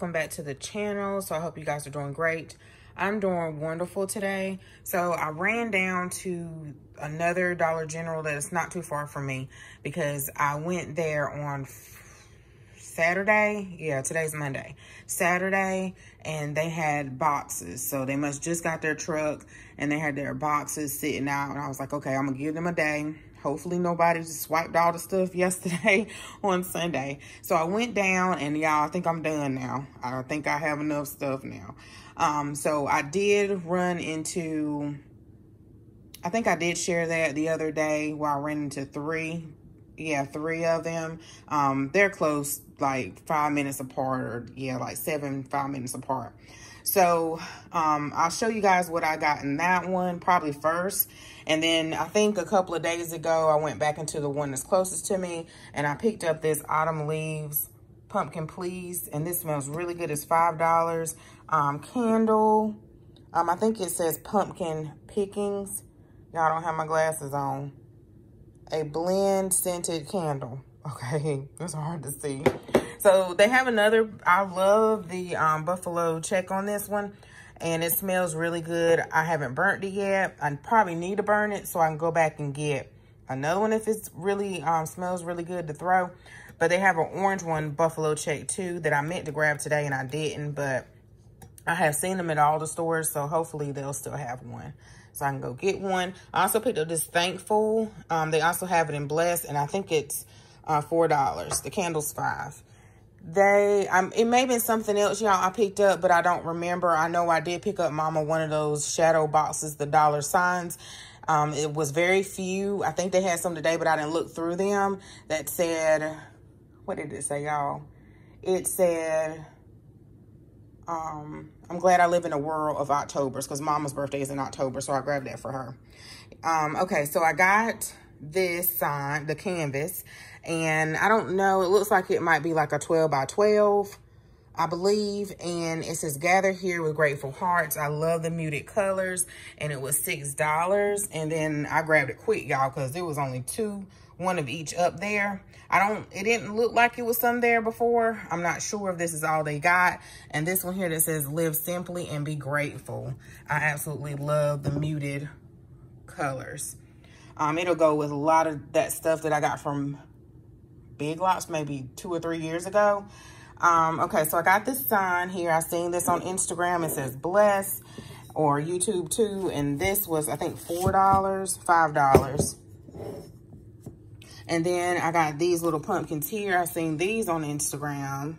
welcome back to the channel. So I hope you guys are doing great. I'm doing wonderful today. So I ran down to another Dollar General that is not too far from me because I went there on Saturday. Yeah, today's Monday. Saturday, and they had boxes. So they must just got their truck and they had their boxes sitting out. And I was like, okay, I'm gonna give them a day. Hopefully nobody just swiped all the stuff yesterday on Sunday. So I went down and y'all, I think I'm done now. I think I have enough stuff now. Um, so I did run into, I think I did share that the other day where I ran into three yeah, three of them. Um, they're close, like five minutes apart, or yeah, like seven, five minutes apart. So um, I'll show you guys what I got in that one probably first. And then I think a couple of days ago, I went back into the one that's closest to me and I picked up this Autumn Leaves Pumpkin Please. And this smells really good. It's $5. Um, candle. Um, I think it says Pumpkin Pickings. Y'all don't have my glasses on a blend scented candle. Okay, it's hard to see. So they have another, I love the um, buffalo check on this one. And it smells really good. I haven't burnt it yet. I probably need to burn it so I can go back and get another one if it's really, um, smells really good to throw. But they have an orange one, buffalo check too, that I meant to grab today and I didn't. But I have seen them at all the stores, so hopefully they'll still have one so I can go get one. I also picked up this Thankful. Um, they also have it in Blessed, and I think it's uh, $4. The candle's 5 They, um, it may have been something else, y'all, I picked up, but I don't remember. I know I did pick up Mama one of those shadow boxes, the dollar signs. Um, it was very few. I think they had some today, but I didn't look through them. That said, what did it say, y'all? It said um, I'm glad I live in a world of Octobers because mama's birthday is in October, so I grabbed that for her. Um, okay, so I got this sign, the canvas, and I don't know, it looks like it might be like a 12 by 12, I believe, and it says gather here with grateful hearts. I love the muted colors, and it was $6, and then I grabbed it quick, y'all, because it was only two one of each up there. I don't, it didn't look like it was some there before. I'm not sure if this is all they got. And this one here that says live simply and be grateful. I absolutely love the muted colors. Um, it'll go with a lot of that stuff that I got from Big Lots maybe two or three years ago. Um, okay, so I got this sign here. I seen this on Instagram. It says bless or YouTube too. And this was, I think, $4, $5. And then I got these little pumpkins here. I seen these on Instagram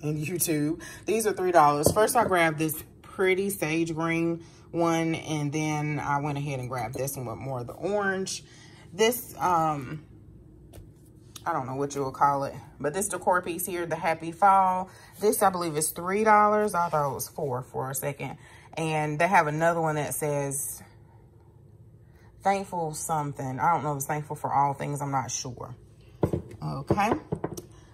and YouTube. These are $3. First, I grabbed this pretty sage green one. And then I went ahead and grabbed this one with more of the orange. This, um, I don't know what you will call it. But this decor piece here, the Happy Fall. This, I believe, is $3. I thought it was 4 for a second. And they have another one that says thankful something. I don't know if it's thankful for all things. I'm not sure. Okay.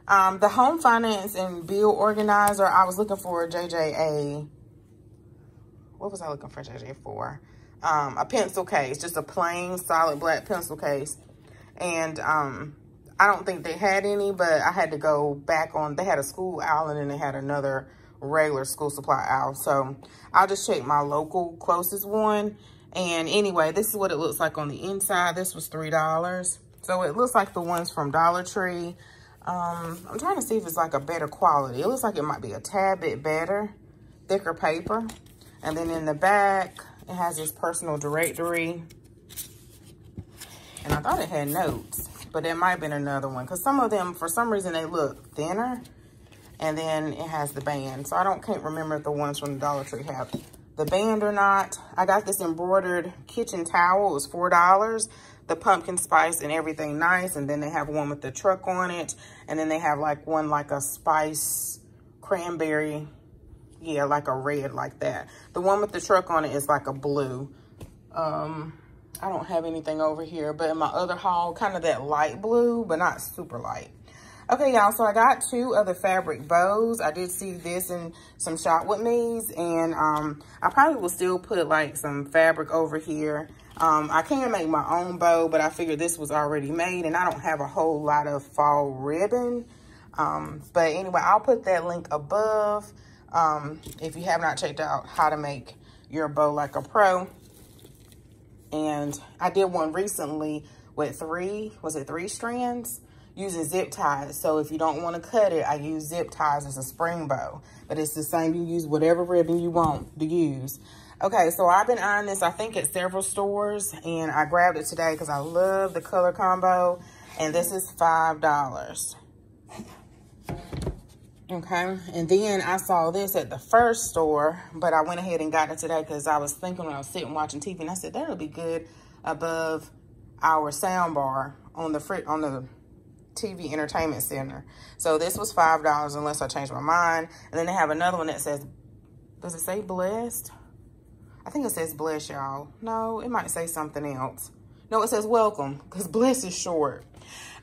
Um, the home finance and bill organizer, I was looking for JJA. What was I looking for JJ for? Um, a pencil case, just a plain solid black pencil case. And um, I don't think they had any, but I had to go back on, they had a school aisle and then they had another regular school supply aisle. So I'll just check my local closest one and anyway, this is what it looks like on the inside. This was $3. So it looks like the ones from Dollar Tree. Um, I'm trying to see if it's like a better quality. It looks like it might be a tad bit better, thicker paper. And then in the back, it has this personal directory. And I thought it had notes, but it might have been another one. Because some of them, for some reason, they look thinner. And then it has the band. So I don't can't remember if the ones from the Dollar Tree have the band or not. I got this embroidered kitchen towel. It was $4. The pumpkin spice and everything nice. And then they have one with the truck on it. And then they have like one like a spice cranberry. Yeah, like a red like that. The one with the truck on it is like a blue. Um, I don't have anything over here. But in my other haul, kind of that light blue, but not super light. Okay, y'all, so I got two other fabric bows. I did see this in some Shop With Me's, and um, I probably will still put like some fabric over here. Um, I can make my own bow, but I figured this was already made, and I don't have a whole lot of fall ribbon. Um, but anyway, I'll put that link above um, if you have not checked out how to make your bow like a pro. And I did one recently with three, was it three strands? Using zip ties. So if you don't want to cut it, I use zip ties as a spring bow. But it's the same, you use whatever ribbon you want to use. Okay, so I've been eyeing this, I think, at several stores. And I grabbed it today because I love the color combo. And this is $5. Okay, and then I saw this at the first store, but I went ahead and got it today because I was thinking when I was sitting watching TV, and I said, that'll be good above our sound bar on the frit on the TV entertainment center. So this was $5 unless I change my mind. And then they have another one that says, does it say blessed? I think it says bless y'all. No, it might say something else. No, it says welcome because bless is short.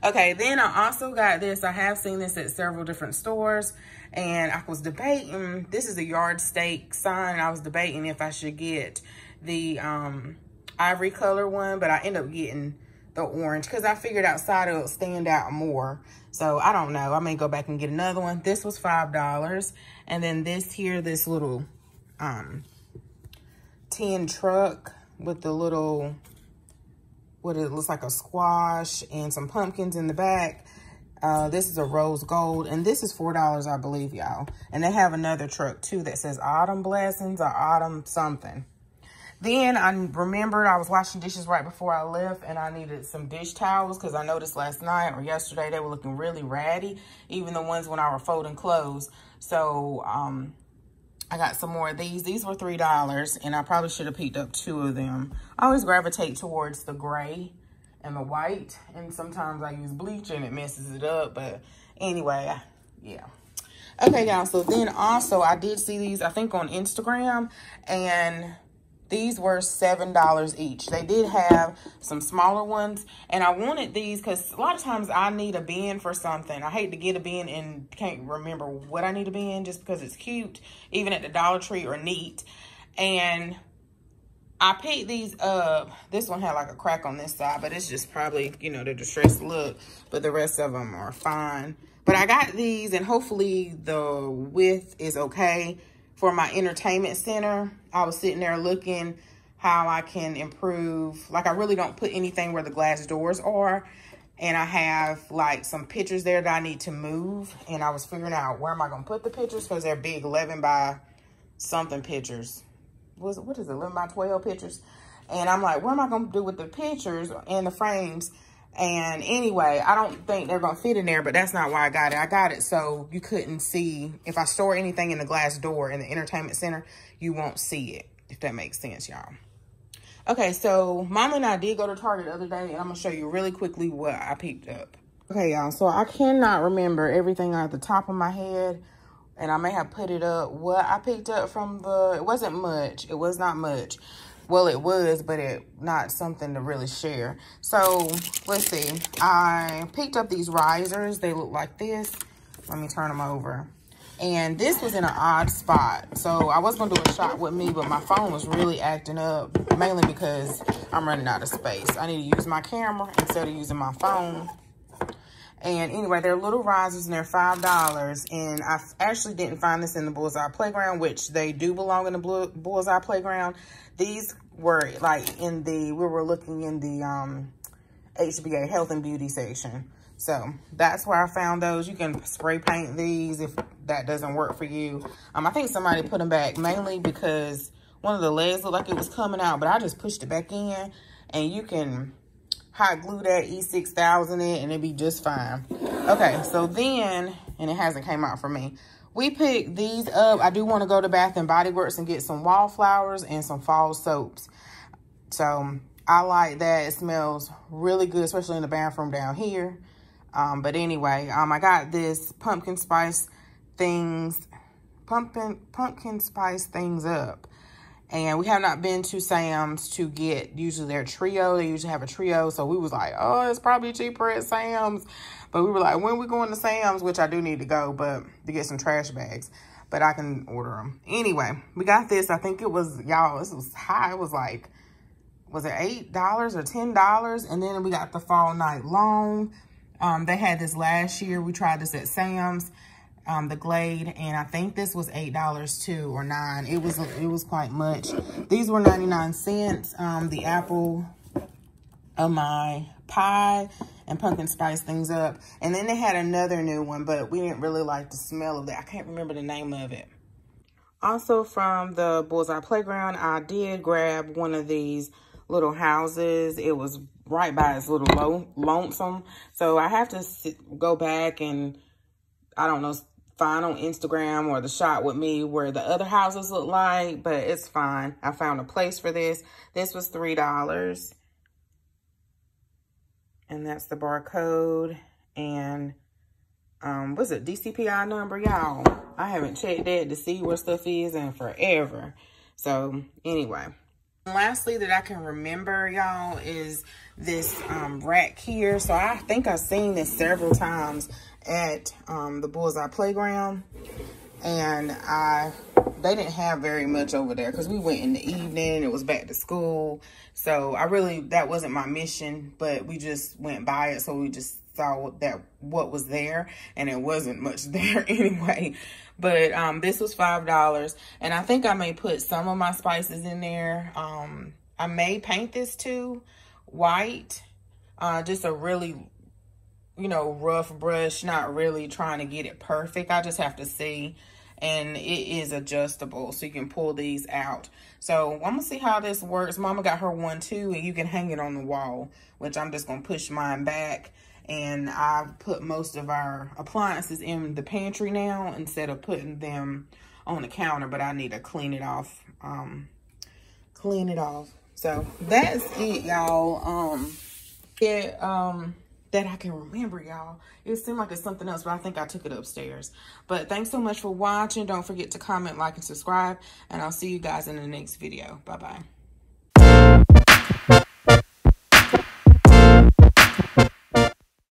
Okay, then I also got this. I have seen this at several different stores. And I was debating, this is a yard stake sign. I was debating if I should get the um, ivory color one. But I ended up getting the orange because I figured outside it'll stand out more. So I don't know. I may go back and get another one. This was $5. And then this here, this little um, tin truck with the little what it looks like a squash and some pumpkins in the back. Uh, this is a rose gold, and this is $4, I believe, y'all. And they have another truck, too, that says Autumn Blessings or Autumn something. Then I remembered I was washing dishes right before I left, and I needed some dish towels because I noticed last night or yesterday they were looking really ratty, even the ones when I were folding clothes. So um, I got some more of these. These were $3, and I probably should have picked up two of them. I always gravitate towards the gray and the white, and sometimes I use bleach and it messes it up, but anyway, yeah. Okay, y'all, so then also I did see these, I think, on Instagram, and these were $7 each. They did have some smaller ones. And I wanted these because a lot of times I need a bin for something. I hate to get a bin and can't remember what I need a bin just because it's cute, even at the Dollar Tree or neat. And I picked these up. This one had like a crack on this side, but it's just probably, you know, the distressed look. But the rest of them are fine. But I got these and hopefully the width is okay for my entertainment center. I was sitting there looking how I can improve. Like I really don't put anything where the glass doors are. And I have like some pictures there that I need to move. And I was figuring out where am I going to put the pictures because they're big 11 by something pictures. Was What is it, 11 by 12 pictures? And I'm like, what am I going to do with the pictures and the frames? And anyway, I don't think they're going to fit in there, but that's not why I got it. I got it so you couldn't see. If I store anything in the glass door in the entertainment center, you won't see it, if that makes sense, y'all. Okay, so Mama and I did go to Target the other day, and I'm going to show you really quickly what I picked up. Okay, y'all, so I cannot remember everything at the top of my head, and I may have put it up. What I picked up from the, it wasn't much. It was not much. Well, it was, but it not something to really share. So, let's see. I picked up these risers. They look like this. Let me turn them over. And this was in an odd spot. So, I was going to do a shot with me, but my phone was really acting up. Mainly because I'm running out of space. I need to use my camera instead of using my phone. And anyway, they're little risers and they're $5. And I actually didn't find this in the Bullseye Playground, which they do belong in the Bullseye Playground. These were like in the, we were looking in the um, HBA Health and Beauty section. So that's where I found those. You can spray paint these if that doesn't work for you. Um, I think somebody put them back mainly because one of the legs looked like it was coming out, but I just pushed it back in and you can hot glue that E6000 in and it'd be just fine. Okay, so then, and it hasn't came out for me. We picked these up. I do want to go to Bath and Body Works and get some wallflowers and some fall soaps. So I like that. It smells really good, especially in the bathroom down here. Um, but anyway, um, I got this pumpkin spice things, pumpkin, pumpkin spice things up. And we have not been to Sam's to get usually their trio. They usually have a trio. So we was like, oh, it's probably cheaper at Sam's. But we were like, when we going to Sam's, which I do need to go, but to get some trash bags. But I can order them. Anyway, we got this. I think it was, y'all, this was high. It was like, was it $8 or $10? And then we got the fall night long. Um, they had this last year. We tried this at Sam's, um, the Glade, and I think this was $8 too, or 9 It was it was quite much. These were 99 cents. Um, the apple of my pie and pumpkin spice things up. And then they had another new one, but we didn't really like the smell of that. I can't remember the name of it. Also from the Bullseye Playground, I did grab one of these little houses. It was right by its little low, lonesome. So I have to sit, go back and, I don't know, find on Instagram or the shot with me where the other houses look like, but it's fine. I found a place for this. This was $3. And that's the barcode. And, um, what's it, DPCI number, y'all? I haven't checked that to see where stuff is in forever. So, anyway. Lastly, that I can remember, y'all, is this um, rack here. So I think I've seen this several times at um, the Bullseye Playground. And I, they didn't have very much over there because we went in the evening. It was back to school. So I really, that wasn't my mission, but we just went by it. So we just saw that what was there and it wasn't much there anyway. But um, this was $5. And I think I may put some of my spices in there. Um, I may paint this too white. Uh, just a really, you know, rough brush. Not really trying to get it perfect. I just have to see. And it is adjustable. So you can pull these out. So I'm to see how this works. Mama got her one too. And you can hang it on the wall. Which I'm just to push mine back and I've put most of our appliances in the pantry now instead of putting them on the counter, but I need to clean it off, um, clean it off. So that's it, y'all. Um, it, um, that I can remember, y'all. It seemed like it's something else, but I think I took it upstairs. But thanks so much for watching. Don't forget to comment, like, and subscribe. And I'll see you guys in the next video. Bye-bye.